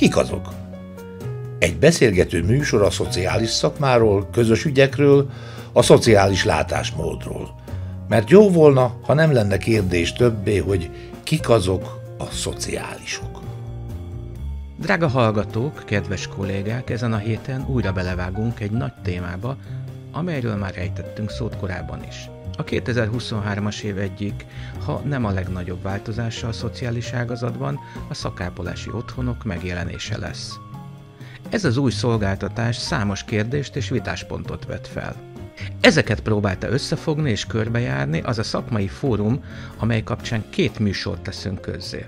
Kik azok? Egy beszélgető műsor a szociális szakmáról, közös ügyekről, a szociális látásmódról. Mert jó volna, ha nem lenne kérdés többé, hogy kik azok a szociálisok. Drága hallgatók, kedves kollégák, ezen a héten újra belevágunk egy nagy témába, amelyről már ejtettünk szót korábban is. A 2023-as év egyik, ha nem a legnagyobb változása a szociális ágazatban, a szakápolási otthonok megjelenése lesz. Ez az új szolgáltatás számos kérdést és vitáspontot vet fel. Ezeket próbálta összefogni és körbejárni az a szakmai fórum, amely kapcsán két műsort teszünk közzé.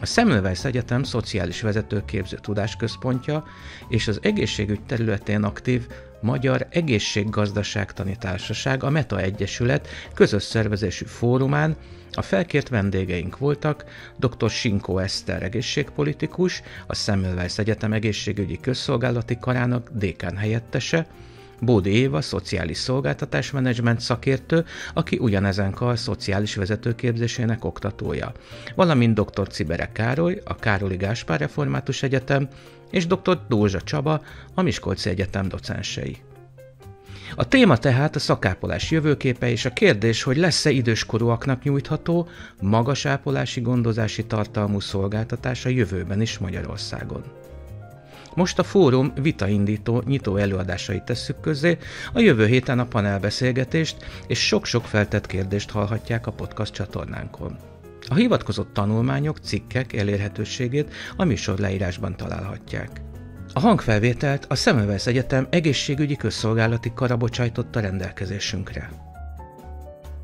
A Semmelweis Egyetem Szociális Vezetőképző Tudásközpontja és az egészségügy területén aktív Magyar Egészséggazdaságtani Társaság, a Meta Egyesület közös szervezésű fórumán a felkért vendégeink voltak dr. Sinkó Eszter egészségpolitikus, a Semmelweis Egyetem egészségügyi közszolgálati karának dékán helyettese, Bódi Éva, szociális szolgáltatásmenedzsment szakértő, aki ugyanezen kar szociális vezetőképzésének oktatója, valamint dr. Cibere Károly, a Károli Gáspár Református Egyetem, és dr. Dózsa Csaba, a Miskolci Egyetem docensei. A téma tehát a szakápolás jövőképe és a kérdés, hogy lesz-e időskorúaknak nyújtható, magas ápolási gondozási tartalmú szolgáltatás a jövőben is Magyarországon. Most a fórum vitaindító nyitó előadásait tesszük közé, a jövő héten a panelbeszélgetést és sok-sok feltett kérdést hallhatják a podcast csatornánkon. A hivatkozott tanulmányok, cikkek elérhetőségét a műsor leírásban találhatják. A hangfelvételt a Szemövesz Egyetem egészségügyi közszolgálati kara bocsájtotta rendelkezésünkre.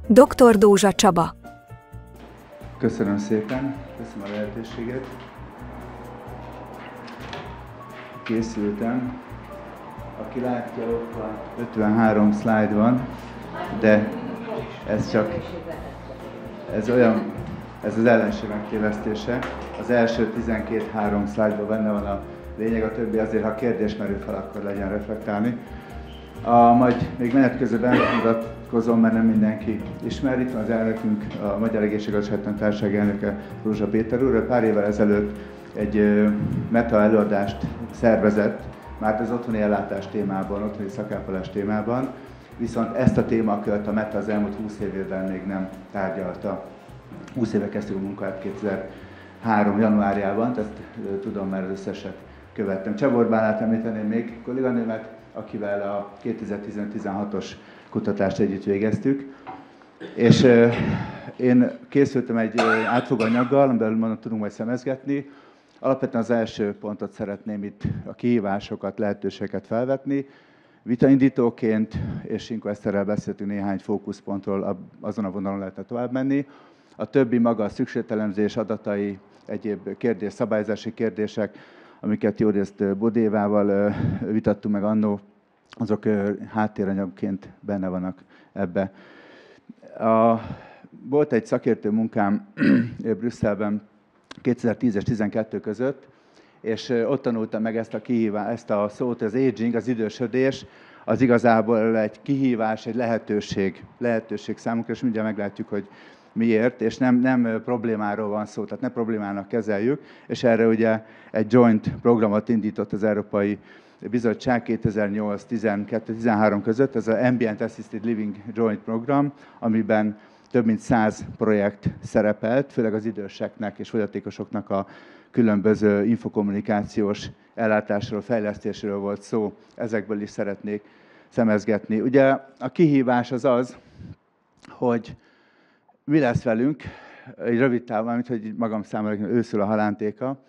Dr. Dózsa Csaba Köszönöm szépen, köszönöm a lehetőséget. Készültem. Aki látja, ott van 53 slide van, de ez csak, ez olyan, ez az ellenség megtévesztése. Az első 12-3 slide benne van a lényeg, a többi azért, ha kérdés merül fel, akkor legyen reflektálni. A, majd még menet közben bemutatkozom, mert nem mindenki ismeri. Itt van az elnökünk, a Magyar Egészségügyi Társaság elnöke Rózsa Péter úr. Pár évvel ezelőtt egy meta előadást szervezett, már az otthoni ellátás témában, otthoni szakápolás témában, viszont ezt a témakört a Meta az elmúlt 20 évében még nem tárgyalta. 20 éve kezdtük a munkát 2003. januárjában, ezt tudom, mert az összeset követtem. Csabor Bálát említeném még kolléganőmet, akivel a 2015-16-os kutatást együtt végeztük. És én készültem egy átfogó anyaggal, amiben tudunk majd szemezgetni. Alapvetően az első pontot szeretném itt a kihívásokat, lehetőségeket felvetni. Vitaindítóként, és Inko Eszterrel beszéltünk néhány fókuszpontról, azon a vonalon lehetne tovább menni. A többi maga a szükségtelemzés adatai, egyéb kérdés, szabályzási kérdések, amiket jó részt Bodévával vitattunk meg annó, azok háttéranyagként benne vannak ebbe. A, volt egy szakértő munkám Brüsszelben 2010 és 12 között, és ott tanultam meg ezt a kihívást, ezt a szót, az aging, az idősödés, az igazából egy kihívás, egy lehetőség, lehetőség számunkra, és mindjárt meglátjuk, hogy miért, és nem, nem problémáról van szó, tehát ne problémának kezeljük, és erre ugye egy joint programot indított az Európai Bizottság 2008-12-13 között, ez az Ambient Assisted Living Joint Program, amiben több mint száz projekt szerepelt, főleg az időseknek és fogyatékosoknak a különböző infokommunikációs ellátásról, fejlesztésről volt szó, ezekből is szeretnék szemezgetni. Ugye a kihívás az az, hogy mi lesz velünk, egy rövid távon, mint hogy magam számára őszül a halántéka,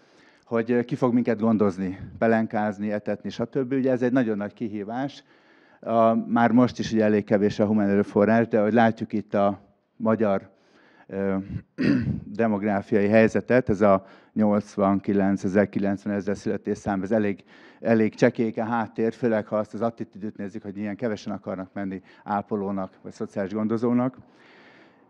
hogy ki fog minket gondozni, pelenkázni, etetni, stb. Ugye ez egy nagyon nagy kihívás. Már most is ugye elég kevés a humán erőforrás, de hogy látjuk itt a magyar demográfiai helyzetet, ez a 89 ezer, 90 ezer születésszám, ez elég, elég csekéke háttér, főleg ha azt az attitűdöt nézzük, hogy ilyen kevesen akarnak menni ápolónak, vagy szociális gondozónak.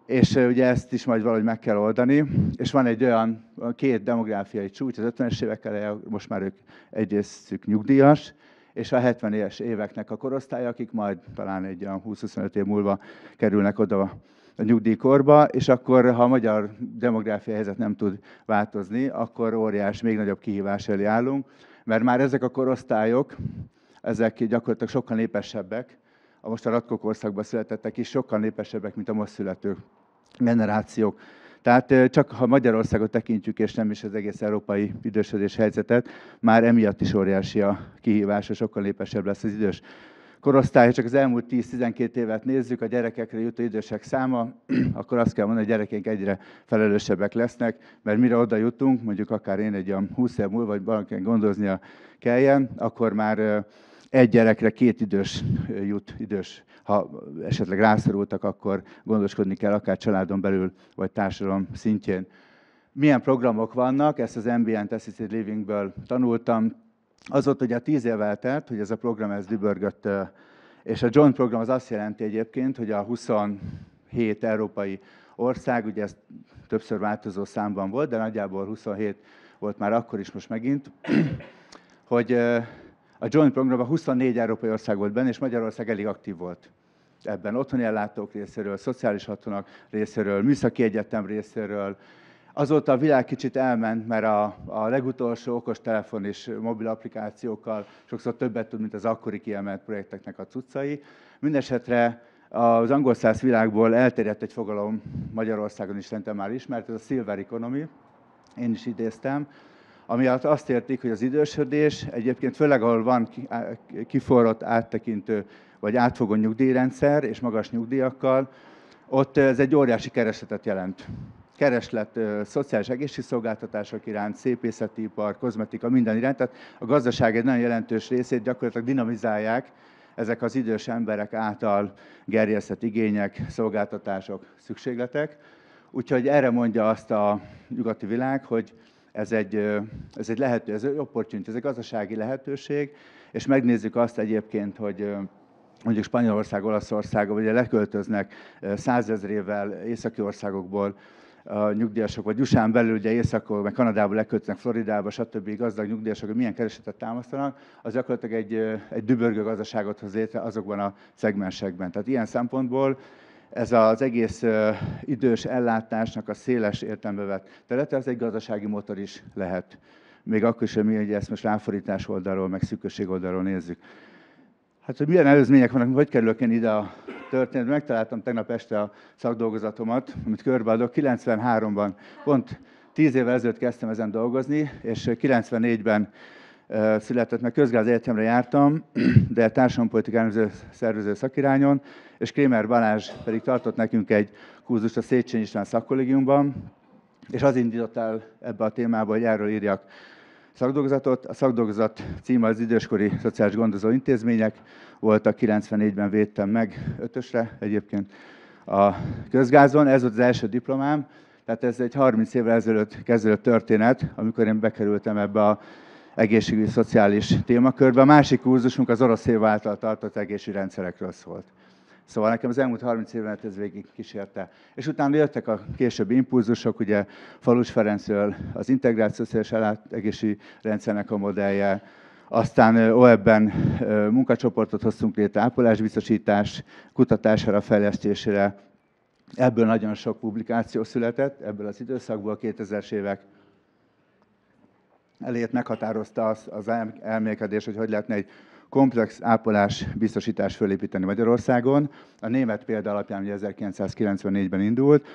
És ugye ezt is majd valahogy meg kell oldani. És van egy olyan két demográfiai csúcs, az 50-es évek eleje, most már ők egyrésztük nyugdíjas, és a 70-es éveknek a korosztály, akik majd talán egy olyan 20-25 év múlva kerülnek oda a nyugdíjkorba, és akkor, ha a magyar demográfiai helyzet nem tud változni, akkor óriás, még nagyobb kihívás elé állunk, mert már ezek a korosztályok, ezek gyakorlatilag sokkal népesebbek, a most a Ratkok országban születettek is sokkal népesebbek, mint a most születő generációk. Tehát csak ha Magyarországot tekintjük, és nem is az egész európai idősödés helyzetet, már emiatt is óriási a kihívás, és sokkal népesebb lesz az idős korosztály. Csak az elmúlt 10-12 évet nézzük, a gyerekekre jutó idősek száma, akkor azt kell mondani, hogy gyerekeink egyre felelősebbek lesznek, mert mire oda jutunk, mondjuk akár én egy olyan 20 év múlva, vagy valakinek gondoznia kelljen, akkor már egy gyerekre két idős jut, idős. Ha esetleg rászorultak, akkor gondoskodni kell akár családon belül, vagy társadalom szintjén. Milyen programok vannak, ezt az Ambient Assisted Livingből tanultam. Az hogy a tíz év eltelt, hogy ez a program ez dübörgött, és a Joint program az azt jelenti egyébként, hogy a 27 európai ország, ugye ez többször változó számban volt, de nagyjából 27 volt már akkor is most megint, hogy a Joint programban 24 európai ország volt benne, és Magyarország elég aktív volt ebben. Otthoni ellátók részéről, szociális hatónak részéről, műszaki egyetem részéről. Azóta a világ kicsit elment, mert a, a legutolsó okostelefon és mobil applikációkkal sokszor többet tud, mint az akkori kiemelt projekteknek a cuccai. Mindenesetre az angol száz világból elterjedt egy fogalom Magyarországon is szerintem már ismert, ez a silver economy, én is idéztem, ami azt értik, hogy az idősödés egyébként főleg, ahol van kiforrott, áttekintő vagy átfogó nyugdíjrendszer és magas nyugdíjakkal, ott ez egy óriási keresletet jelent. Kereslet szociális egészségszolgáltatások iránt, szépészeti ipar, kozmetika, minden iránt. Tehát a gazdaság egy nagyon jelentős részét gyakorlatilag dinamizálják ezek az idős emberek által gerjesztett igények, szolgáltatások, szükségletek. Úgyhogy erre mondja azt a nyugati világ, hogy ez egy, ez egy lehető, ez egy opportunity, ez egy gazdasági lehetőség, és megnézzük azt egyébként, hogy mondjuk Spanyolország, Olaszország, ugye leköltöznek százezrével északi országokból a nyugdíjasok, vagy USA-n belül ugye Északról, meg Kanadából leköltöznek, Floridába, stb. gazdag nyugdíjasok, hogy milyen keresetet támasztanak, az gyakorlatilag egy, egy dübörgő gazdaságot hoz létre azokban a szegmensekben. Tehát ilyen szempontból ez az egész idős ellátásnak a széles értelme vett területe, az egy gazdasági motor is lehet. Még akkor is, hogy mi ugye ezt most ráfordítás oldalról, meg szűkösség oldalról nézzük. Hát, hogy milyen előzmények vannak, hogy kerülök én ide a történetbe. Megtaláltam tegnap este a szakdolgozatomat, amit körbeadok. 93-ban, pont 10 évvel ezelőtt kezdtem ezen dolgozni, és 94-ben született, mert közgáz egyetemre jártam, de társadalompolitikai szervező szakirányon, és Krémer Balázs pedig tartott nekünk egy kurzust a Széchenyi István szakkollégiumban, és az indított el ebbe a témába, hogy erről írjak szakdolgozatot. A szakdolgozat címe az időskori szociális gondozó intézmények, voltak 94-ben védtem meg ötösre egyébként a közgázon. Ez volt az első diplomám, tehát ez egy 30 évvel ezelőtt kezdődött történet, amikor én bekerültem ebbe a egészségügyi szociális témakörbe. A másik kurzusunk az orosz év által tartott egészségügyi rendszerekről szólt. Szóval nekem az elmúlt 30 éven ez végig kísérte. És utána jöttek a későbbi impulzusok, ugye Falus Ferencről az integrált szociális egészségügyi rendszernek a modellje, aztán OEB-ben munkacsoportot hoztunk létre ápolásbiztosítás kutatására, fejlesztésére. Ebből nagyon sok publikáció született, ebből az időszakból, 2000-es évek elért meghatározta az, az elmélkedés, hogy hogy lehetne egy komplex ápolás biztosítás fölépíteni Magyarországon. A német példa alapján ugye 1994-ben indult.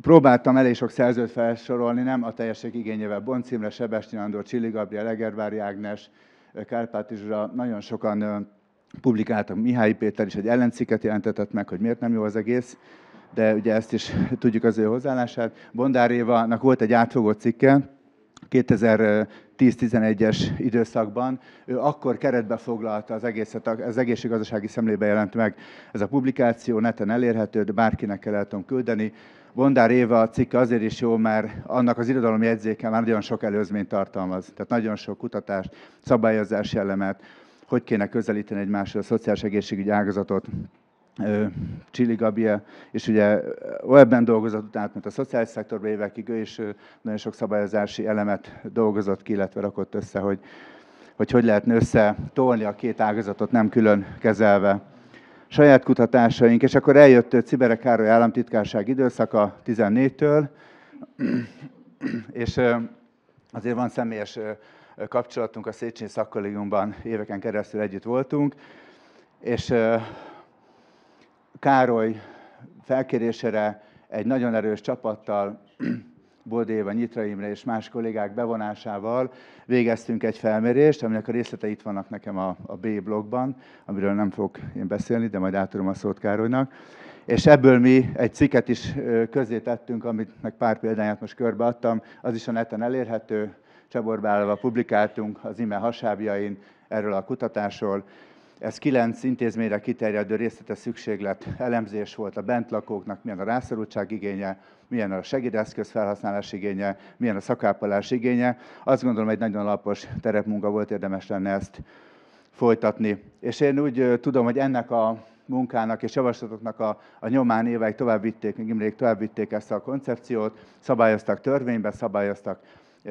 Próbáltam elég sok szerzőt felsorolni, nem a teljesség igényével. Boncimre, Sebestyen Andor, Csili Gabriel, Egervári Ágnes, Kárpát Zsura, nagyon sokan publikáltak. Mihály Péter is egy ellencikket jelentetett meg, hogy miért nem jó az egész, de ugye ezt is tudjuk az ő hozzáállását. Bondár Éva-nak volt egy átfogó cikke, 2010-11-es időszakban, ő akkor keretbe foglalta az egészet, az egészséggazdasági szemlébe jelent meg ez a publikáció, neten elérhető, de bárkinek el tudom küldeni. Bondár Éva a cikke azért is jó, mert annak az irodalom jegyzéke már nagyon sok előzményt tartalmaz. Tehát nagyon sok kutatás, szabályozás jellemet, hogy kéne közelíteni egymásra a szociális egészségügyi ágazatot, Csili Gabie, és ugye ebben dolgozott utána, mint a szociális szektorban évekig, ő is nagyon sok szabályozási elemet dolgozott ki, illetve rakott össze, hogy hogy, hogy lehetne összetolni a két ágazatot, nem külön kezelve. saját kutatásaink, és akkor eljött Cibere Károly államtitkárság időszaka 14-től, és azért van személyes kapcsolatunk a Széchenyi Szakkollégiumban, éveken keresztül együtt voltunk, és Károly felkérésére egy nagyon erős csapattal, Boldé Éva, Nyitra Imre és más kollégák bevonásával végeztünk egy felmérést, aminek a részletei itt vannak nekem a, a B blogban, amiről nem fogok én beszélni, de majd átadom a szót Károlynak. És ebből mi egy cikket is közé tettünk, amit meg pár példányát most körbeadtam, az is a neten elérhető, Csaborbálva publikáltunk az ime hasábjain erről a kutatásról, ez kilenc intézményre kiterjedő részletes szükséglet elemzés volt a bentlakóknak, milyen a rászorultság igénye, milyen a segédeszköz felhasználás igénye, milyen a szakápolás igénye. Azt gondolom, egy nagyon alapos terepmunka volt, érdemes lenne ezt folytatni. És én úgy tudom, hogy ennek a munkának és javaslatoknak a, a nyomán évek tovább vitték, még Imrék tovább vitték ezt a koncepciót, szabályoztak törvénybe, szabályoztak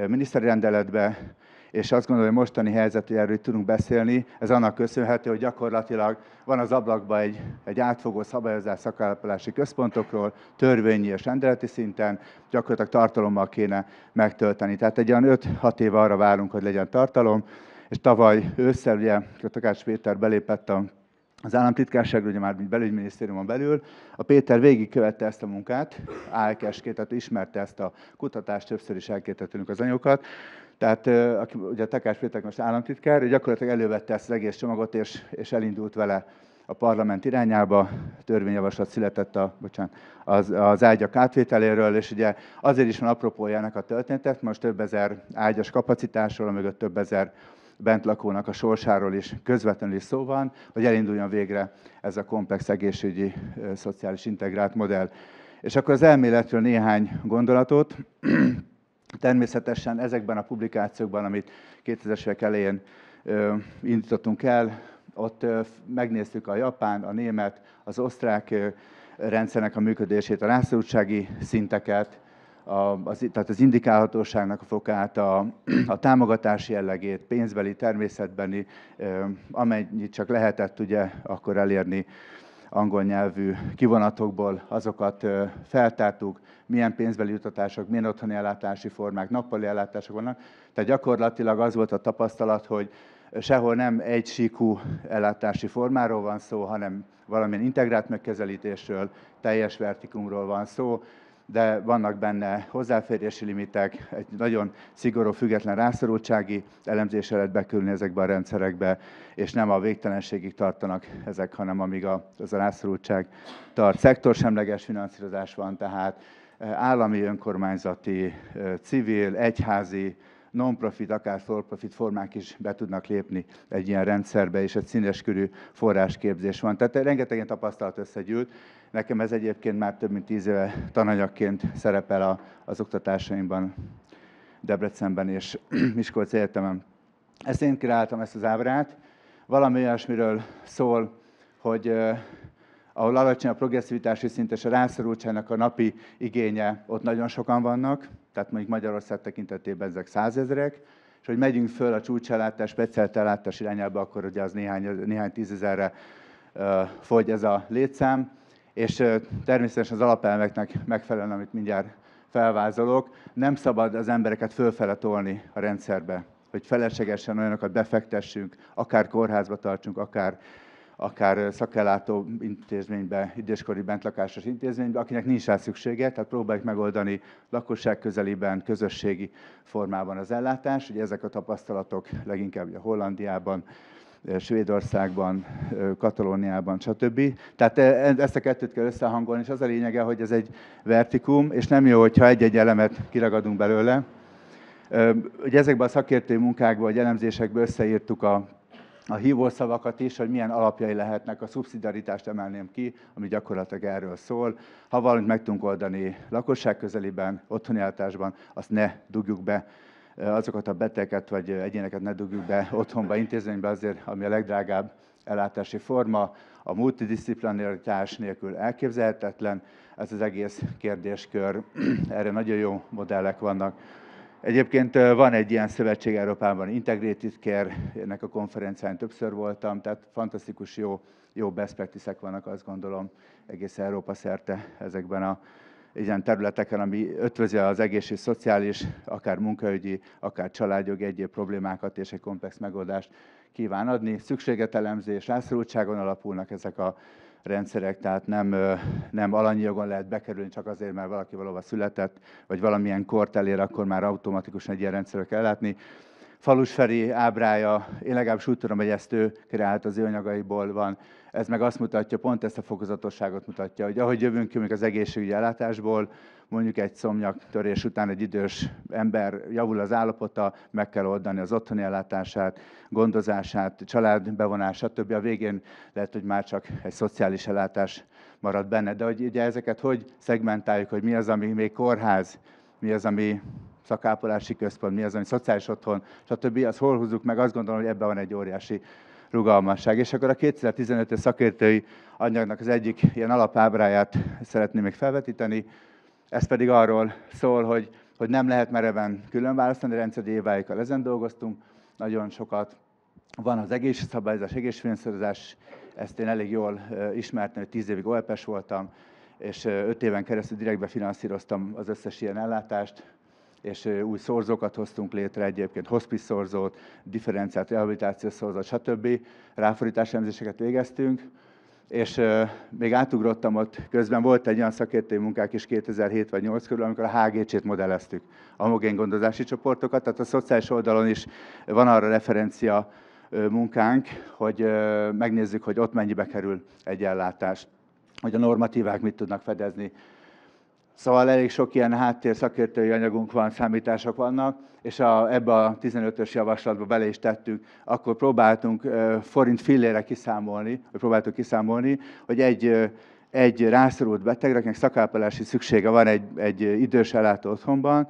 miniszteri rendeletbe, és azt gondolom, hogy mostani helyzet, hogy erről tudunk beszélni, ez annak köszönhető, hogy gyakorlatilag van az ablakban egy, egy átfogó szabályozás szakállapodási központokról, törvényi és rendeleti szinten, gyakorlatilag tartalommal kéne megtölteni. Tehát egy olyan 5-6 éve arra várunk, hogy legyen tartalom, és tavaly ősszel ugye Takács Péter belépett a az államtitkárság, ugye már belügyminisztériumon belül, a Péter végigkövette ezt a munkát, ALKS-ként, tehát ismerte ezt a kutatást, többször is elkétettünk az anyagokat, tehát aki, ugye a Takás Péter most államtitkár, gyakorlatilag elővette ezt az egész csomagot, és, és elindult vele a parlament irányába, törvényjavaslat született a, bocsánat, az, az ágyak átvételéről, és ugye azért is van apropója ennek a történetet, most több ezer ágyas kapacitásról, mögött több ezer bentlakónak a sorsáról is közvetlenül is szó van, hogy elinduljon végre ez a komplex egészségügyi szociális integrált modell. És akkor az elméletről néhány gondolatot. Természetesen ezekben a publikációkban, amit 2000-es évek elején indítottunk el, ott megnéztük a japán, a német, az osztrák rendszernek a működését, a rászorultsági szinteket, a, az, tehát az indikálhatóságnak a fokát, a, a támogatási jellegét, pénzbeli, természetbeni, amennyit csak lehetett ugye akkor elérni angol nyelvű kivonatokból, azokat feltártuk, milyen pénzbeli jutatások, milyen otthoni ellátási formák, nappali ellátások vannak. Tehát gyakorlatilag az volt a tapasztalat, hogy sehol nem egy síkú ellátási formáról van szó, hanem valamilyen integrált megkezelítésről, teljes vertikumról van szó, de vannak benne hozzáférési limitek, egy nagyon szigorú, független rászorultsági elemzésre lehet bekülni ezekbe a rendszerekbe, és nem a végtelenségig tartanak ezek, hanem amíg a, az a rászorultság tart. Szektorsemleges finanszírozás van, tehát eh, állami, önkormányzati, eh, civil, egyházi, non-profit, akár for-profit formák is be tudnak lépni egy ilyen rendszerbe, és egy színeskörű forrásképzés van. Tehát rengeteg ilyen tapasztalat összegyűlt. Nekem ez egyébként már több mint tíz éve tananyagként szerepel az oktatásaimban Debrecenben és Miskolc Egyetemen. Ezt én kreáltam, ezt az ábrát. Valami olyasmiről szól, hogy ahol alacsony a progresszivitási szint és a rászorultságnak a napi igénye, ott nagyon sokan vannak, tehát mondjuk Magyarország tekintetében ezek százezrek, és hogy megyünk föl a csúcsellátás, speciált ellátás irányába, akkor ugye az néhány, néhány tízezerre fogy ez a létszám, és természetesen az alapelveknek megfelelően, amit mindjárt felvázolok, nem szabad az embereket fölfele tolni a rendszerbe, hogy feleslegesen olyanokat befektessünk, akár kórházba tartsunk, akár akár szakellátó intézménybe, időskori bentlakásos intézménybe, akinek nincs rá szüksége, tehát próbáljuk megoldani lakosság közelében, közösségi formában az ellátás. Ugye ezek a tapasztalatok leginkább a Hollandiában, Svédországban, Katalóniában, stb. Tehát e, ezt a kettőt kell összehangolni, és az a lényege, hogy ez egy vertikum, és nem jó, hogyha egy-egy elemet kiragadunk belőle. Ugye ezekben a szakértői munkákban, vagy elemzésekben összeírtuk a a hívószavakat is, hogy milyen alapjai lehetnek, a szubszidiaritást emelném ki, ami gyakorlatilag erről szól. Ha valamit meg tudunk oldani lakosság közelében, otthoni azt ne dugjuk be azokat a betegeket vagy egyéneket ne dugjuk be otthonba, intézménybe azért, ami a legdrágább ellátási forma, a multidisziplinaritás nélkül elképzelhetetlen. Ez az egész kérdéskör, erre nagyon jó modellek vannak Egyébként van egy ilyen szövetség Európában, Integrated Care, ennek a konferencián többször voltam, tehát fantasztikus jó, jó best vannak, azt gondolom, egész Európa szerte ezekben a ilyen területeken, ami ötvözi az egészség, szociális, akár munkaügyi, akár családjogi egyéb problémákat és egy komplex megoldást kíván adni. Szükségetelemzés, rászorultságon alapulnak ezek a rendszerek, tehát nem, nem alanyi jogon lehet bekerülni csak azért, mert valaki valóban született, vagy valamilyen kort elér, akkor már automatikusan egy ilyen rendszerre kell látni. Falus Feri ábrája, én legalábbis úgy tudom, hogy ezt ő kreált az ő anyagaiból van. Ez meg azt mutatja, pont ezt a fokozatosságot mutatja, hogy ahogy jövünk ki az egészségügyi ellátásból, mondjuk egy szomnyak törés után egy idős ember javul az állapota, meg kell oldani az otthoni ellátását, gondozását, család bevonását, stb. A végén lehet, hogy már csak egy szociális ellátás marad benne. De hogy ugye ezeket hogy szegmentáljuk, hogy mi az, ami még kórház, mi az, ami szakápolási központ, mi az, ami szociális otthon, stb. Azt hol húzzuk meg, azt gondolom, hogy ebben van egy óriási rugalmasság. És akkor a 2015-ös szakértői anyagnak az egyik ilyen alapábráját szeretném még felvetíteni, ez pedig arról szól, hogy, hogy nem lehet mereven külön választani, rendszer éváikkal ezen dolgoztunk, nagyon sokat. Van az egészségszabályozás, egészségfinanszírozás, ezt én elég jól ismertem, hogy tíz évig OLP-es voltam, és öt éven keresztül direktbe finanszíroztam az összes ilyen ellátást, és új szorzókat hoztunk létre, egyébként hospice szorzót, differenciált rehabilitációs szorzót, stb. Ráfordítás elemzéseket végeztünk, és még átugrottam ott, közben volt egy olyan szakértői munkák is 2007 vagy 2008 körül, amikor a HGC-t modelleztük, a homogén gondozási csoportokat, tehát a szociális oldalon is van arra referencia munkánk, hogy megnézzük, hogy ott mennyibe kerül egy ellátás, hogy a normatívák mit tudnak fedezni, Szóval elég sok ilyen háttér szakértői anyagunk van, számítások vannak, és a, ebbe a 15-ös javaslatba bele is tettük, akkor próbáltunk forint fillére kiszámolni, vagy próbáltuk kiszámolni, hogy egy, egy rászorult betegre, akinek szakápolási szüksége van egy, egy idős ellátó otthonban,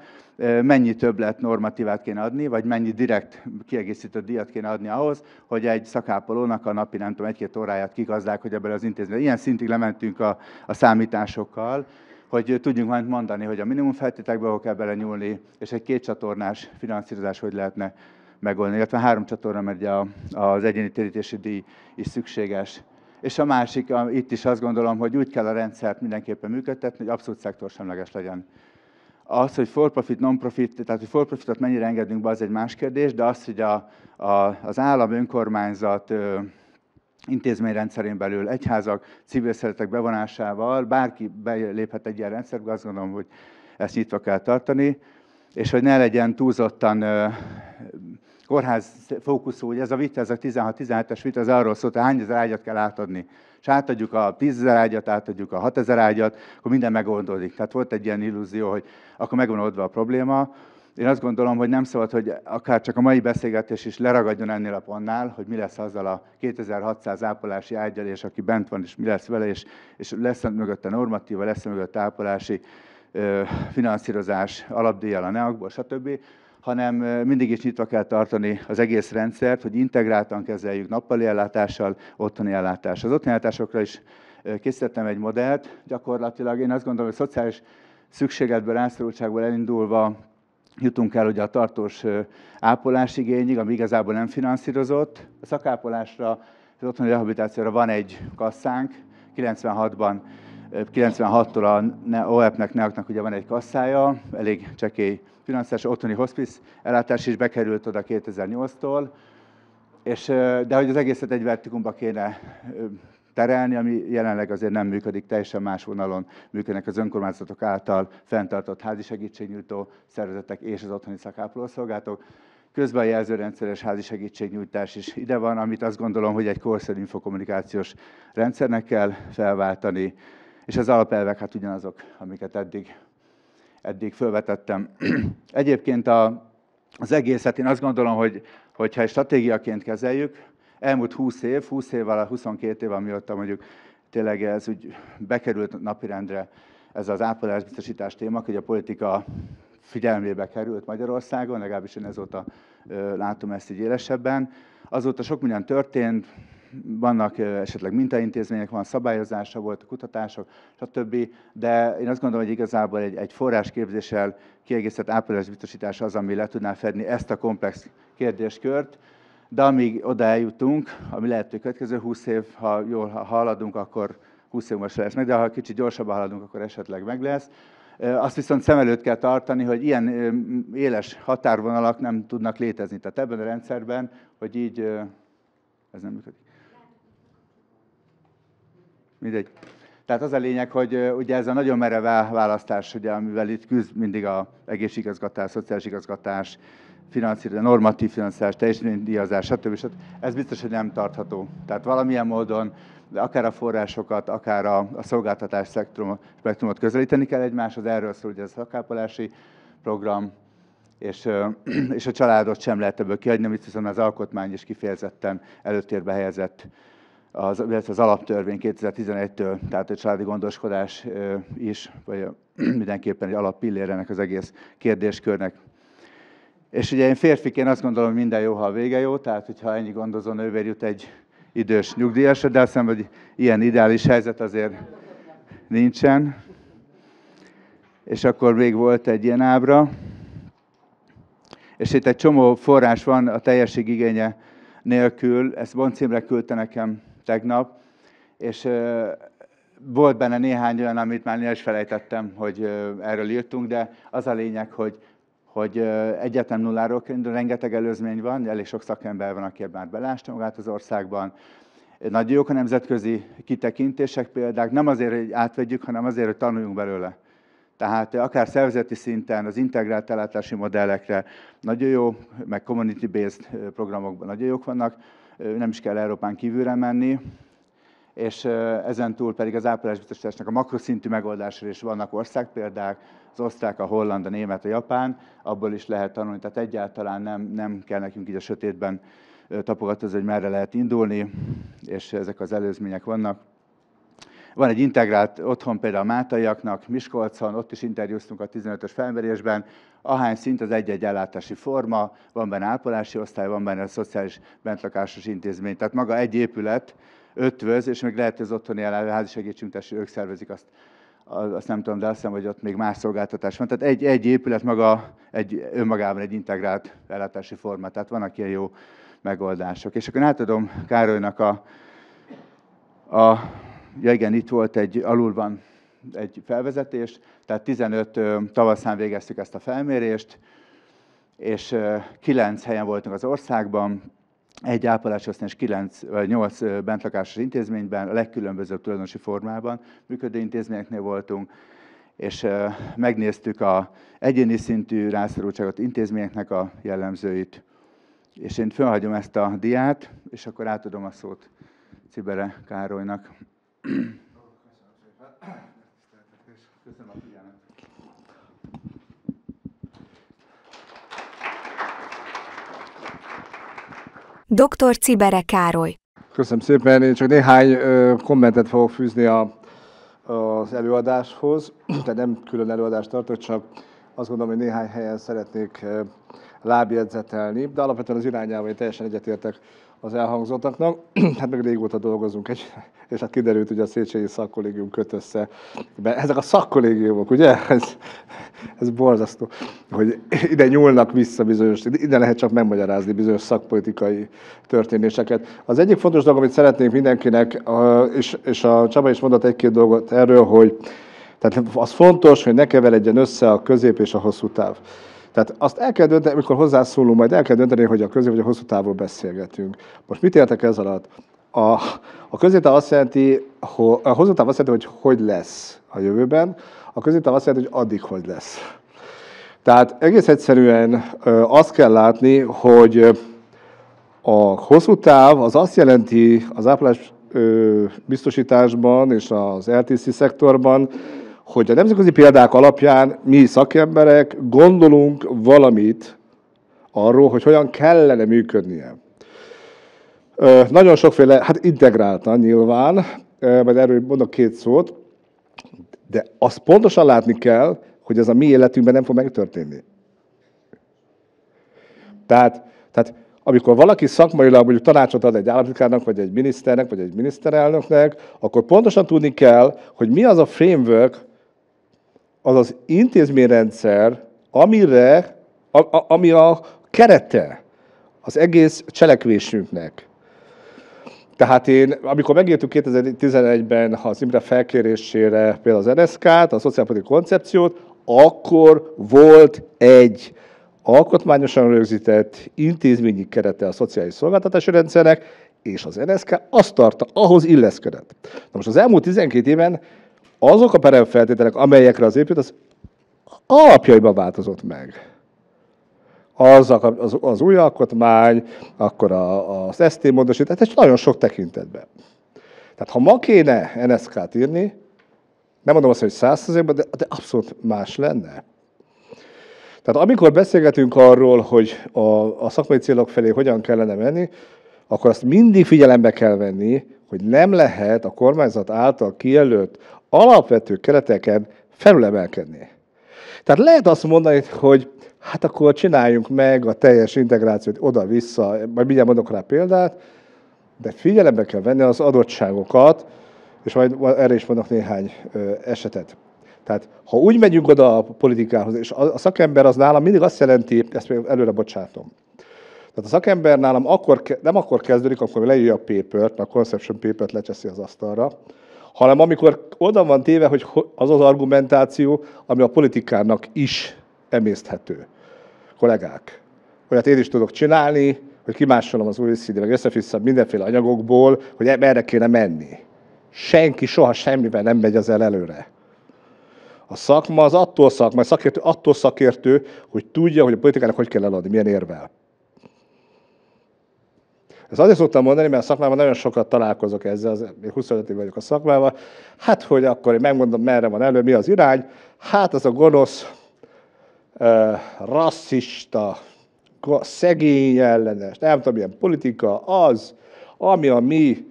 mennyi többlet normatívát kéne adni, vagy mennyi direkt kiegészítő díjat kéne adni ahhoz, hogy egy szakápolónak a napi, nem tudom, egy-két óráját kigazdák, hogy ebből az intézményben. Ilyen szintig lementünk a, a számításokkal, hogy tudjunk majd mondani, hogy a minimum feltételekbe hol kell bele nyúlni, és egy két csatornás finanszírozás hogy lehetne megoldani, illetve három csatorna, mert az egyéni térítési díj is szükséges. És a másik, itt is azt gondolom, hogy úgy kell a rendszert mindenképpen működtetni, hogy abszolút szektorsemleges legyen. Az, hogy for profit, non-profit, tehát hogy for profitot mennyire engedünk be, az egy más kérdés, de az, hogy a, a, az állam, önkormányzat, intézményrendszerén belül, egyházak, civil szeretek bevonásával bárki beléphet egy ilyen rendszerbe, azt gondolom, hogy ezt nyitva kell tartani, és hogy ne legyen túlzottan kórház fókuszú, hogy ez a vita, ez a 16-17-es vita, ez arról szólt, hogy hány ezer ágyat kell átadni. És átadjuk a 10 ezer ágyat, átadjuk a 6 ezer ágyat, akkor minden megoldódik. Tehát volt egy ilyen illúzió, hogy akkor megvan oldva a probléma. Én azt gondolom, hogy nem szabad, hogy akár csak a mai beszélgetés is leragadjon ennél a pontnál, hogy mi lesz azzal a 2600 ápolási ágyal, és aki bent van, és mi lesz vele, és, és lesz mögötte normatíva, lesz mögötte ápolási ö, finanszírozás alapdíjjal a NEAK-ból, stb., hanem mindig is nyitva kell tartani az egész rendszert, hogy integráltan kezeljük nappali ellátással, otthoni ellátással. Az otthoni ellátásokra is készítettem egy modellt, gyakorlatilag én azt gondolom, hogy szociális szükségletből, rászorultságból elindulva jutunk el ugye a tartós ápolásigényig, ami igazából nem finanszírozott. A szakápolásra, az otthoni rehabilitációra van egy kasszánk, 96-ban 96-tól a OEP-nek, NEAK-nak ugye van egy kasszája, elég csekély finanszírozás, otthoni hospice ellátás is bekerült oda 2008-tól, és, de hogy az egészet egy vertikumba kéne terelni, ami jelenleg azért nem működik, teljesen más vonalon működnek az önkormányzatok által fenntartott házi segítségnyújtó szervezetek és az otthoni szakápolószolgálatok. Közben a jelzőrendszeres házi segítségnyújtás is ide van, amit azt gondolom, hogy egy korszerű infokommunikációs rendszernek kell felváltani, és az alapelvek hát ugyanazok, amiket eddig, eddig felvetettem. Egyébként a, az egészet én azt gondolom, hogy hogyha egy stratégiaként kezeljük, elmúlt 20 év, 20 évvel, 22 év, amióta mondjuk tényleg ez úgy bekerült napirendre ez az ápolásbiztosítás téma, hogy a politika figyelmébe került Magyarországon, legalábbis én ezóta látom ezt így élesebben. Azóta sok minden történt, vannak esetleg mintaintézmények, van szabályozása, volt a kutatások, stb. De én azt gondolom, hogy igazából egy, egy forrásképzéssel kiegészített ápolás biztosítás az, ami le tudná fedni ezt a komplex kérdéskört. De amíg oda eljutunk, ami lehet, következő 20 év, ha jól haladunk, akkor 20 év most meg, de ha kicsit gyorsabban haladunk, akkor esetleg meg lesz. Azt viszont szem előtt kell tartani, hogy ilyen éles határvonalak nem tudnak létezni. Tehát ebben a rendszerben, hogy így, ez nem működik. Mindegy. Tehát az a lényeg, hogy ugye ez a nagyon merev választás, ugye, amivel itt küzd mindig a egészségigazgatás, szociális igazgatás, finanszírozás, normatív finanszírozás, teljesítménydíjazás, stb. stb. Ez biztos, hogy nem tartható. Tehát valamilyen módon akár a forrásokat, akár a, a szolgáltatás spektrumot közelíteni kell egymáshoz, erről szól ugye a szakápolási program, és, és a családot sem lehet ebből kihagyni, amit viszont az alkotmány is kifejezetten előtérbe helyezett az, az alaptörvény 2011-től, tehát a családi gondoskodás is, vagy mindenképpen egy alappillér ennek az egész kérdéskörnek. És ugye én férfiként azt gondolom, hogy minden jó, ha a vége jó, tehát hogyha ennyi gondozó nővér jut egy idős nyugdíjas, de azt hiszem, hogy ilyen ideális helyzet azért nincsen. És akkor még volt egy ilyen ábra. És itt egy csomó forrás van a teljesség igénye nélkül. Ezt Boncimre küldte nekem tegnap, és volt benne néhány olyan, amit már is felejtettem, hogy erről írtunk, de az a lényeg, hogy hogy egyetem nulláról indul, rengeteg előzmény van, elég sok szakember van, aki már belásta magát az országban. Nagyon jók a nemzetközi kitekintések, példák, nem azért, hogy átvegyük, hanem azért, hogy tanuljunk belőle. Tehát akár szervezeti szinten, az integrált ellátási modellekre nagyon jó, meg community-based programokban nagyon jók vannak, nem is kell Európán kívülre menni, és ezen túl pedig az ápolásbiztosításnak a makroszintű megoldásra is vannak országpéldák, az osztrák, a holland, a német, a japán, abból is lehet tanulni, tehát egyáltalán nem, nem kell nekünk így a sötétben tapogatózni, hogy merre lehet indulni, és ezek az előzmények vannak. Van egy integrált otthon például a Mátaiaknak, Miskolcon, ott is interjúztunk a 15-ös felmérésben, ahány szint az egy-egy ellátási forma, van benne ápolási osztály, van benne a szociális bentlakásos intézmény, tehát maga egy épület, ötvöz, és még lehet, hogy az otthoni házi segítségnyújtás, ők szervezik azt, azt nem tudom, de azt hiszem, hogy ott még más szolgáltatás van. Tehát egy, egy épület maga egy, önmagában egy integrált ellátási forma, tehát vannak ilyen jó megoldások. És akkor átadom Károlynak a, a ja igen, itt volt egy, alul van egy felvezetés, tehát 15 tavaszán végeztük ezt a felmérést, és 9 helyen voltunk az országban, egy osztály és 9 vagy 8 bentlakásos intézményben, a legkülönbözőbb tulajdonosi formában működő intézményeknél voltunk, és megnéztük a egyéni szintű rászorultságot intézményeknek a jellemzőit. És én felhagyom ezt a diát, és akkor átadom a szót Cibere Károlynak. Köszönöm Dr. Cibere Károly. Köszönöm szépen, én csak néhány kommentet fogok fűzni a, az előadáshoz, tehát nem külön előadást tartok, csak azt gondolom, hogy néhány helyen szeretnék lábjegyzetelni, de alapvetően az irányában én teljesen egyetértek az elhangzottaknak. hát meg régóta dolgozunk, egy, és hát kiderült, hogy a Széchenyi szakkollégium köt össze. Ezek a szakkollégiumok, ugye? Ez, ez borzasztó, hogy ide nyúlnak vissza bizonyos, ide lehet csak megmagyarázni bizonyos szakpolitikai történéseket. Az egyik fontos dolog, amit szeretnék mindenkinek, és, és a Csaba is mondott egy-két dolgot erről, hogy tehát az fontos, hogy ne keveredjen össze a közép és a hosszú táv. Tehát azt el kell dönteni, amikor hozzászólunk, majd el kell dönteni, hogy a közé vagy a hosszú távról beszélgetünk. Most mit értek ez alatt? A, a közétáv azt jelenti, hogy, a hosszú táv azt jelenti, hogy hogy lesz a jövőben, a közétáv azt jelenti, hogy addig hogy lesz. Tehát egész egyszerűen azt kell látni, hogy a hosszú táv az azt jelenti az ápolás biztosításban és az LTC szektorban, hogy a nemzetközi példák alapján mi szakemberek gondolunk valamit arról, hogy hogyan kellene működnie. Nagyon sokféle, hát integráltan nyilván, majd erről mondok két szót, de azt pontosan látni kell, hogy ez a mi életünkben nem fog megtörténni. Tehát, tehát amikor valaki szakmailag mondjuk tanácsot ad egy államtitkárnak, vagy egy miniszternek, vagy egy miniszterelnöknek, akkor pontosan tudni kell, hogy mi az a framework, az az intézményrendszer, amire, a, a, ami a kerete az egész cselekvésünknek. Tehát én, amikor megírtuk 2011-ben az Imre felkérésére például az NSZK-t, a szociálpolitikai koncepciót, akkor volt egy alkotmányosan rögzített intézményi kerete a szociális szolgáltatási rendszernek, és az NSZK azt tartta, ahhoz illeszkedett. Na most az elmúlt 12 évben azok a peremfeltételek, amelyekre az épült, az alapjaiban változott meg. Az, az, az új alkotmány, akkor a, az ST módosítás, és nagyon sok tekintetben. Tehát ha ma kéne NSZK-t írni, nem mondom azt, hogy százszerzékben, de, de abszolút más lenne. Tehát amikor beszélgetünk arról, hogy a, a szakmai célok felé hogyan kellene menni, akkor azt mindig figyelembe kell venni, hogy nem lehet a kormányzat által kijelölt alapvető kereteken felülemelkedni. Tehát lehet azt mondani, hogy hát akkor csináljunk meg a teljes integrációt oda-vissza, majd mindjárt mondok rá példát, de figyelembe kell venni az adottságokat, és majd erre is mondok néhány esetet. Tehát ha úgy megyünk oda a politikához, és a szakember az nálam mindig azt jelenti, ezt még előre bocsátom, tehát a szakember nálam akkor, nem akkor kezdődik, amikor leírja a paper a conception paper lecseszi az asztalra, hanem amikor oda van téve, hogy az az argumentáció, ami a politikának is emészthető. Kollégák, olyat én is tudok csinálni, hogy kimásolom az OECD, meg összefissza mindenféle anyagokból, hogy erre kéne menni. Senki soha semmivel nem megy az el előre. A szakma az attól szakma, a szakértő attól szakértő, hogy tudja, hogy a politikának hogy kell eladni, milyen érvel. Ez azért szoktam mondani, mert a szakmában nagyon sokat találkozok ezzel, az, én 25 év vagyok a szakmában, hát hogy akkor én megmondom, merre van elő, mi az irány, hát az a gonosz, uh, rasszista, szegény ellenes, nem tudom, milyen politika, az, ami a mi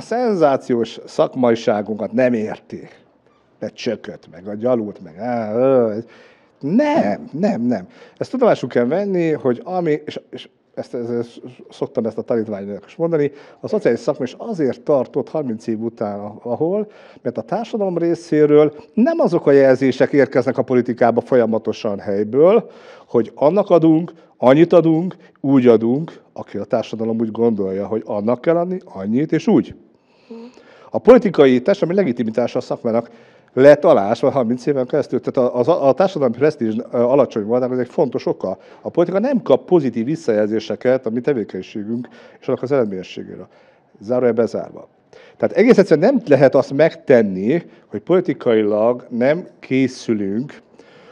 szenzációs szakmaiságunkat nem érti. De csökött, meg a gyalult, meg nem, nem, nem. Ezt tudomásul kell venni, hogy ami, és, és ezt, ezt, ezt, szoktam ezt a tanítványnak is mondani, a szociális szakma is azért tartott 30 év után, ahol, mert a társadalom részéről nem azok a jelzések érkeznek a politikába folyamatosan helyből, hogy annak adunk, annyit adunk, úgy adunk, aki a társadalom úgy gondolja, hogy annak kell adni, annyit, és úgy. A politikai társadalmi legitimitása a szakmának lett alásva 30 éven keresztül. Tehát a, a, a társadalmi presztízs alacsony voltának ez egy fontos oka. A politika nem kap pozitív visszajelzéseket a mi tevékenységünk és annak az eredményességéről. Zárója bezárva. Tehát egész egyszerűen nem lehet azt megtenni, hogy politikailag nem készülünk.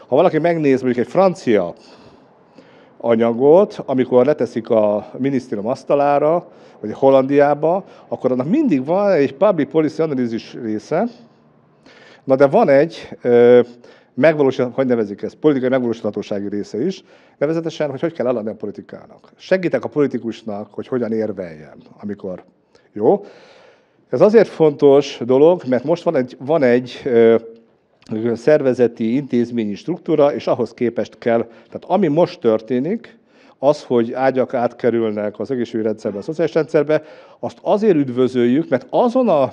Ha valaki megnéz mondjuk egy francia anyagot, amikor leteszik a minisztérium asztalára, vagy Hollandiába, akkor annak mindig van egy public policy analysis része, Na de van egy megvalósítható, hogy nevezik ezt, politikai megvalósíthatósági része is, nevezetesen, hogy hogy kell eladni a politikának. Segítek a politikusnak, hogy hogyan érveljen, amikor jó. Ez azért fontos dolog, mert most van egy, van egy szervezeti, intézményi struktúra, és ahhoz képest kell, tehát ami most történik, az, hogy ágyak átkerülnek az egészségügyi rendszerbe, a szociális rendszerbe, azt azért üdvözöljük, mert azon a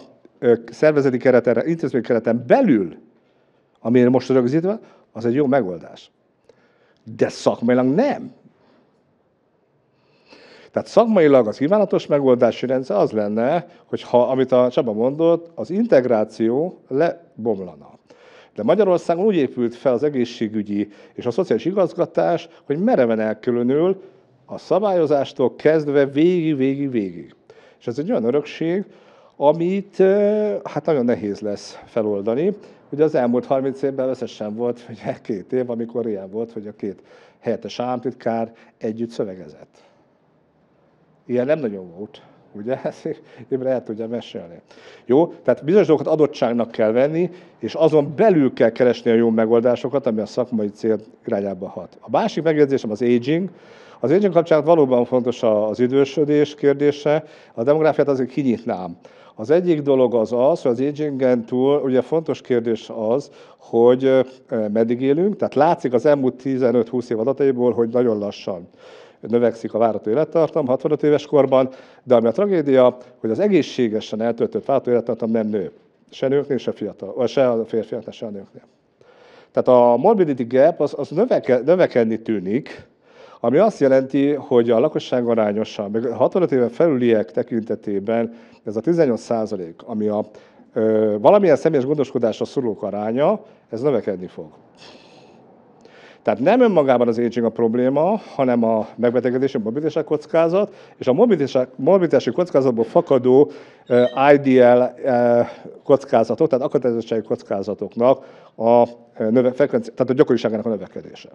szervezeti kereten, intézményi kereten belül, amire most rögzítve, az egy jó megoldás. De szakmailag nem. Tehát szakmailag az kívánatos megoldási rendszer az lenne, hogy ha, amit a Csaba mondott, az integráció lebomlana. De Magyarországon úgy épült fel az egészségügyi és a szociális igazgatás, hogy mereven elkülönül a szabályozástól kezdve végig, végig, végig. És ez egy olyan örökség, amit hát nagyon nehéz lesz feloldani. Ugye az elmúlt 30 évben összesen volt ugye két év, amikor ilyen volt, hogy a két helyettes államtitkár együtt szövegezett. Ilyen nem nagyon volt, ugye? Ezt Imre el tudja mesélni. Jó? Tehát bizonyos dolgokat adottságnak kell venni, és azon belül kell keresni a jó megoldásokat, ami a szakmai cél irányába hat. A másik megjegyzésem az aging. Az aging kapcsán valóban fontos az idősödés kérdése. A demográfiát azért kinyitnám. Az egyik dolog az az, hogy az agingen túl, ugye fontos kérdés az, hogy meddig élünk, tehát látszik az elmúlt 15-20 év adataiból, hogy nagyon lassan növekszik a várható élettartam 65 éves korban, de ami a tragédia, hogy az egészségesen eltöltött várható élettartam nem nő. Se nőknél, se, fiatal, se a férfiaknál, se a nőknél. Tehát a morbidity gap az, az növeke, növekedni tűnik, ami azt jelenti, hogy a lakosság arányosan, meg 65 éven felüliek tekintetében ez a 18 százalék, ami a ö, valamilyen személyes gondoskodásra szorulók aránya, ez növekedni fog. Tehát nem önmagában az aging a probléma, hanem a megbetegedési mobilitási kockázat, és a mobilitási kockázatból fakadó IDL kockázatok, tehát akadályozottsági kockázatoknak a, növe, frekvenci, tehát a gyakoriságának a növekedése.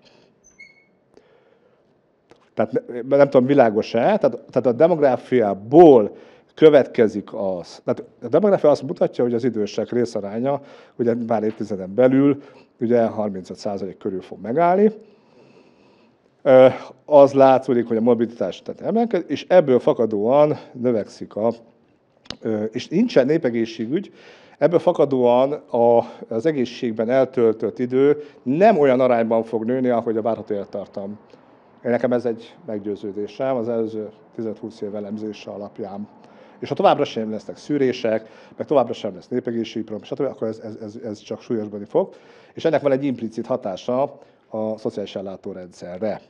Tehát nem tudom, világos-e, tehát, tehát a demográfiából következik az. Tehát a demográfia azt mutatja, hogy az idősek részaránya ugye már évtizeden belül ugye 35% körül fog megállni. Az látszódik, hogy a mobilitás tehát emelkedik, és ebből fakadóan növekszik a, és nincsen népegészségügy, ebből fakadóan a, az egészségben eltöltött idő nem olyan arányban fog nőni, ahogy a várható élettartam. Nekem ez egy meggyőződésem az előző 10-20 év elemzése alapján és ha továbbra sem lesznek szűrések, meg továbbra sem lesz népegészségügyi probléma, stb., akkor ez, ez, ez, ez csak súlyosbani fog. És ennek van egy implicit hatása a szociális ellátórendszerre.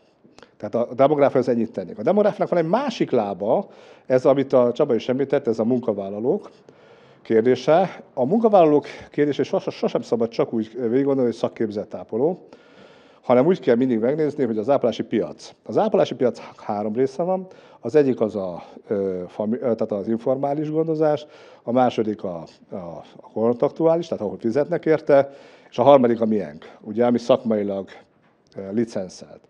Tehát a demográfia az ennyit tennék. A demográfiának van egy másik lába, ez, amit a Csaba is említett, ez a munkavállalók kérdése. A munkavállalók kérdése sosem szabad csak úgy végig gondolni, hogy szakképzett ápoló, hanem úgy kell mindig megnézni, hogy az ápolási piac. Az ápolási piac három része van. Az egyik az a, tehát az informális gondozás, a második a, a, a kontaktuális, tehát ahol fizetnek érte, és a harmadik a miénk, ugye, ami szakmailag licenszelt.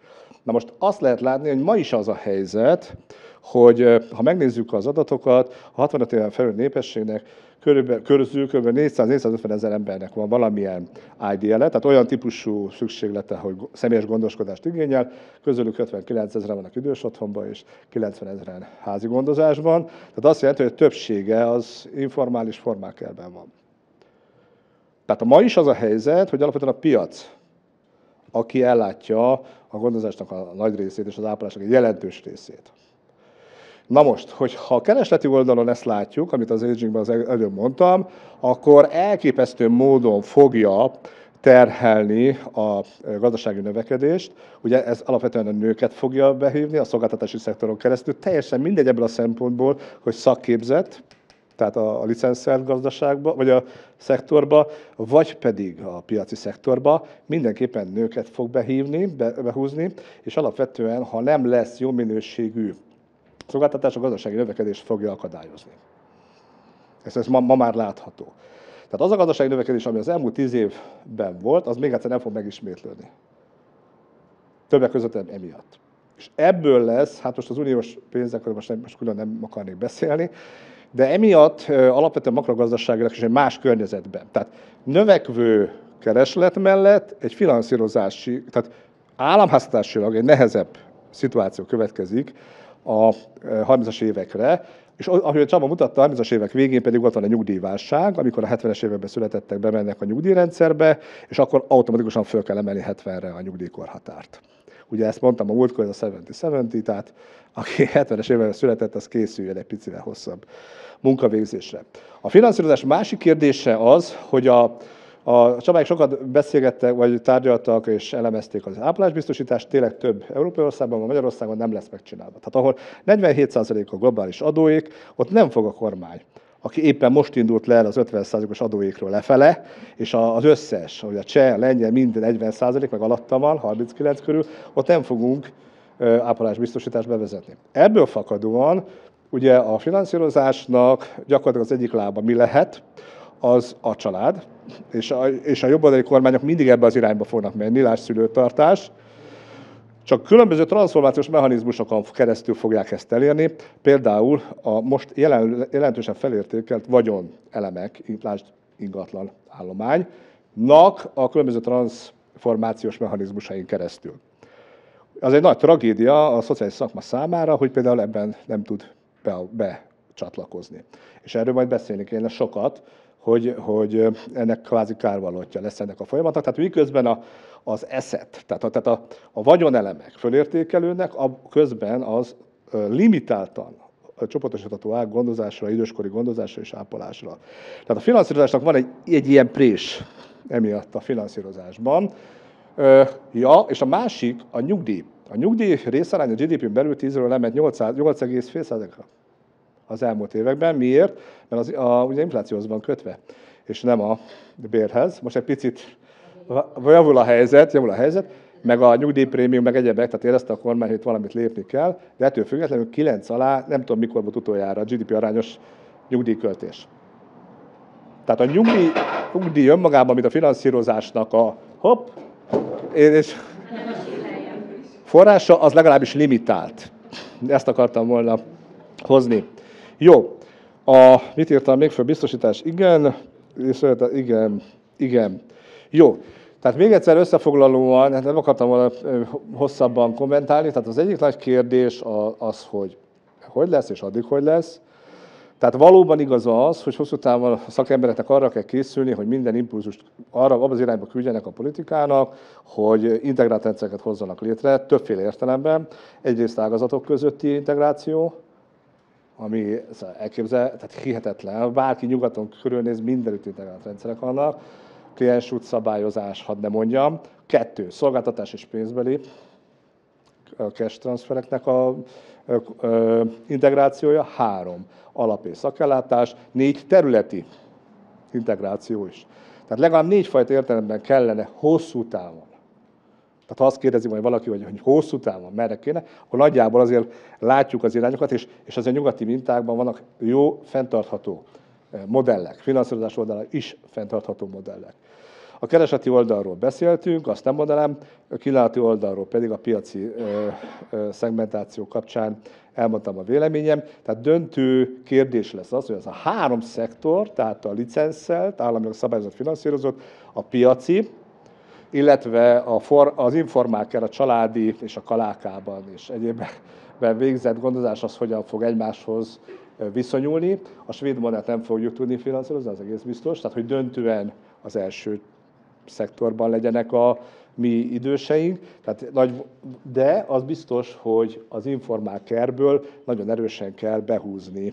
Na most azt lehet látni, hogy ma is az a helyzet, hogy ha megnézzük az adatokat, a 65 éven felül népességnek körülbelül, körülbelül kb. 400-450 ezer embernek van valamilyen IDL-e, tehát olyan típusú szükséglete, hogy személyes gondoskodást igényel, közülük 59 ezeren vannak idős otthonban, és 90 ezeren házi gondozásban. Tehát azt jelenti, hogy a többsége az informális formákelben van. Tehát ma is az a helyzet, hogy alapvetően a piac, aki ellátja a gondozásnak a nagy részét és az ápolásnak egy jelentős részét. Na most, hogyha a keresleti oldalon ezt látjuk, amit az agingben az előbb mondtam, akkor elképesztő módon fogja terhelni a gazdasági növekedést. Ugye ez alapvetően a nőket fogja behívni a szolgáltatási szektoron keresztül. Teljesen mindegy ebből a szempontból, hogy szakképzett, tehát a, a licenszelt gazdaságba, vagy a szektorba, vagy pedig a piaci szektorba, mindenképpen nőket fog behívni, be, behúzni, és alapvetően, ha nem lesz jó minőségű szolgáltatás a gazdasági növekedést fogja akadályozni. Ez, ez ma, ma már látható. Tehát az a gazdasági növekedés, ami az elmúlt tíz évben volt, az még egyszer nem fog megismétlődni. Többek között emiatt. És ebből lesz, hát most az uniós pénzekről most, nem, most külön nem akarnék beszélni, de emiatt alapvetően makrogazdaságilag is egy más környezetben. Tehát növekvő kereslet mellett egy finanszírozási, tehát államháztartásilag egy nehezebb szituáció következik, a 30-as évekre, és ahogy Csaba mutatta, a 30-as évek végén pedig volt van a nyugdíjválság, amikor a 70-es években születettek, bemennek a nyugdíjrendszerbe, és akkor automatikusan föl kell emelni 70-re a nyugdíjkorhatárt. Ugye ezt mondtam a múltkor, ez a 70-70, tehát aki 70-es években született, az készüljön egy picivel hosszabb munkavégzésre. A finanszírozás másik kérdése az, hogy a, a Csabáik sokat beszélgettek, vagy tárgyaltak és elemezték az ápolásbiztosítást, tényleg több európai országban, Magyarországon nem lesz megcsinálva. Tehát ahol 47% a globális adóék, ott nem fog a kormány aki éppen most indult le az 50%-os adóékról lefele, és az összes, hogy a cseh, lengyel minden 40% meg alatta van, 39 körül, ott nem fogunk ápolásbiztosítást bevezetni. Ebből fakadóan ugye a finanszírozásnak gyakorlatilag az egyik lába mi lehet, az a család, és a, és a jobboldali kormányok mindig ebbe az irányba fognak menni, láss szülőtartás, csak különböző transformációs mechanizmusokon keresztül fogják ezt elérni, például a most jelen, jelentősen felértékelt vagyon elemek, lásd ingatlan állománynak a különböző transformációs mechanizmusain keresztül. Az egy nagy tragédia a szociális szakma számára, hogy például ebben nem tud. Be és erről majd beszélni kéne sokat, hogy, hogy ennek kvázi kárvalótja lesz ennek a folyamatnak. Tehát miközben a, az eszet, tehát a, tehát a, a vagyonelemek fölértékelőnek, a közben az limitáltan csoportosítható ág gondozásra, időskori gondozásra és ápolásra. Tehát a finanszírozásnak van egy, egy ilyen prés emiatt a finanszírozásban. Ja, és a másik a nyugdíj. A nyugdíj részarány a GDP-n belül 10-ről lement 8,5%-ra az elmúlt években. Miért? Mert az, a, ugye inflációhoz van kötve, és nem a bérhez. Most egy picit javul a helyzet, javul a helyzet, meg a nyugdíjprémium, meg egyebek, tehát érezte a kormány, hogy valamit lépni kell, de ettől függetlenül 9 alá, nem tudom mikor volt utoljára a GDP arányos nyugdíjköltés. Tehát a nyugdíj, nyugdíj önmagában, mint a finanszírozásnak a hopp, és forrása, az legalábbis limitált. Ezt akartam volna hozni. Jó. A, mit írtam még fel? Biztosítás, igen. Igen, igen. Jó. Tehát még egyszer összefoglalóan, hát nem akartam volna hosszabban kommentálni, tehát az egyik nagy kérdés az, hogy hogy lesz és addig hogy lesz. Tehát valóban igaz az, hogy hosszú távon a szakembereknek arra kell készülni, hogy minden impulzust arra, abba az irányba küldjenek a politikának, hogy integrált rendszereket hozzanak létre, többféle értelemben. Egyrészt ágazatok közötti integráció, ami elképzel, tehát hihetetlen. Bárki nyugaton körülnéz, mindenütt integrált rendszerek vannak kliensút szabályozás, hadd ne mondjam. Kettő, szolgáltatás és pénzbeli cash transfereknek a integrációja. Három, alap és szakellátás. Négy, területi integráció is. Tehát legalább négyfajta értelemben kellene hosszú távon. Tehát ha azt kérdezi majd valaki, hogy, hogy hosszú távon merre kéne, akkor nagyjából azért látjuk az irányokat, és, és azért nyugati mintákban vannak jó, fenntartható modellek, finanszírozás oldalán is fenntartható modellek. A kereseti oldalról beszéltünk, azt nem mondanám, a kínálati oldalról pedig a piaci ö, ö, szegmentáció kapcsán elmondtam a véleményem. Tehát döntő kérdés lesz az, hogy az a három szektor, tehát a licenszelt, államilag szabályozott, finanszírozott, a piaci, illetve a for, az informáker, a családi és a kalákában és egyébben végzett gondozás az hogyan fog egymáshoz viszonyulni. A svéd mondat nem fogjuk tudni finanszírozni, az egész biztos, tehát hogy döntően az első szektorban legyenek a mi időseink, tehát nagy, de az biztos, hogy az informákerből nagyon erősen kell behúzni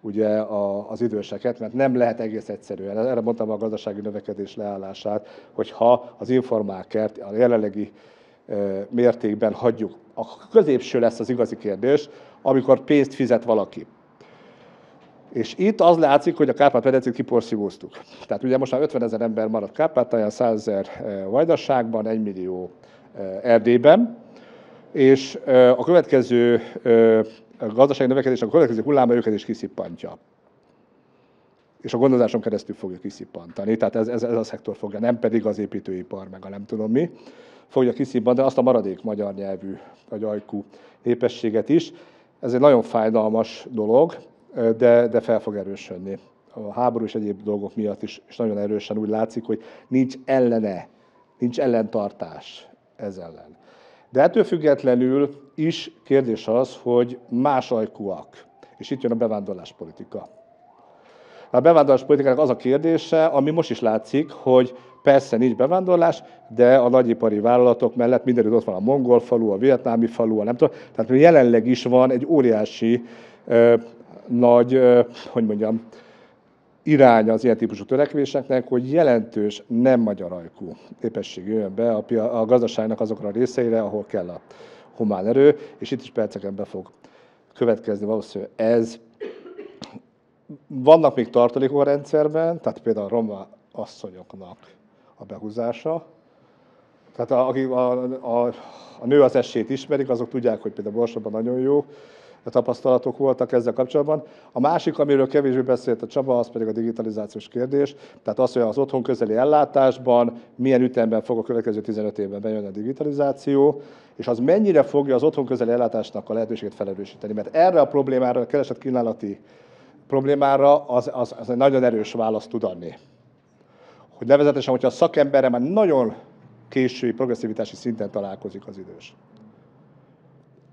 ugye a, az időseket, mert nem lehet egész egyszerűen, erre mondtam a gazdasági növekedés leállását, hogyha az informákert a jelenlegi e, mértékben hagyjuk. A középső lesz az igazi kérdés, amikor pénzt fizet valaki. És itt az látszik, hogy a Kárpát-medencét kiporszívóztuk. Tehát ugye most már 50 ezer ember maradt Kárpátalján, 100 ezer eh, Vajdaságban, 1 millió eh, Erdélyben, és eh, a következő a gazdasági növekedés, a következő hulláma őket is kiszippantja. És a gondozáson keresztül fogja kiszippantani. Tehát ez, ez, ez a szektor fogja, nem pedig az építőipar, meg a nem tudom mi, fogja kiszippantani azt a maradék magyar nyelvű, vagy ajkú népességet is. Ez egy nagyon fájdalmas dolog, de, de fel fog erősödni. A háború és egyéb dolgok miatt is, is nagyon erősen úgy látszik, hogy nincs ellene, nincs ellentartás ez ellen. De ettől függetlenül is kérdés az, hogy más ajkúak. És itt jön a bevándorláspolitika. A bevándorláspolitikának az a kérdése, ami most is látszik, hogy persze nincs bevándorlás, de a nagyipari vállalatok mellett mindenütt ott van a mongol falu, a vietnámi falu, a nem tudom. Tehát jelenleg is van egy óriási nagy, hogy mondjam, irány az ilyen típusú törekvéseknek, hogy jelentős nem magyar ajkú népesség jöjjön be a, a gazdaságnak azokra a részeire, ahol kell a humán erő, és itt is perceken be fog következni valószínűleg ez. Vannak még tartalékok a rendszerben, tehát például a roma asszonyoknak a behúzása. Tehát a, a, a, a nő az esélyt ismerik, azok tudják, hogy például Borsodban nagyon jó tapasztalatok voltak ezzel kapcsolatban. A másik, amiről kevésbé beszélt a Csaba, az pedig a digitalizációs kérdés. Tehát az, hogy az otthon közeli ellátásban milyen ütemben fog a következő 15 évben bejönni a digitalizáció, és az mennyire fogja az otthon közeli ellátásnak a lehetőséget felerősíteni. Mert erre a problémára, a keresett kínálati problémára az, az, az egy nagyon erős választ tud adni. Hogy nevezetesen, hogyha a szakemberre már nagyon késői progresszivitási szinten találkozik az idős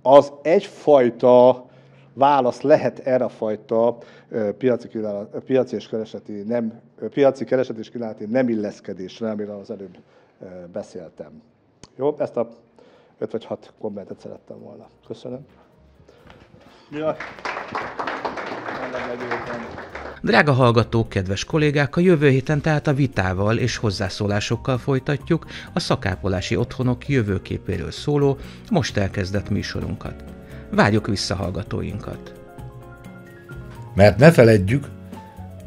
az egyfajta válasz lehet erre a fajta piaci, kínálat, piaci és kereseti nem, piaci kereset és kínálati nem illeszkedésre, amiről az előbb beszéltem. Jó, ezt a öt vagy hat kommentet szerettem volna. Köszönöm. Ja. Drága hallgatók, kedves kollégák, a jövő héten tehát a vitával és hozzászólásokkal folytatjuk a szakápolási otthonok jövőképéről szóló, most elkezdett műsorunkat. Várjuk vissza hallgatóinkat. Mert ne feledjük,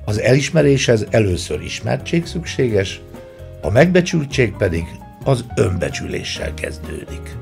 az elismeréshez először ismertség szükséges, a megbecsültség pedig az önbecsüléssel kezdődik.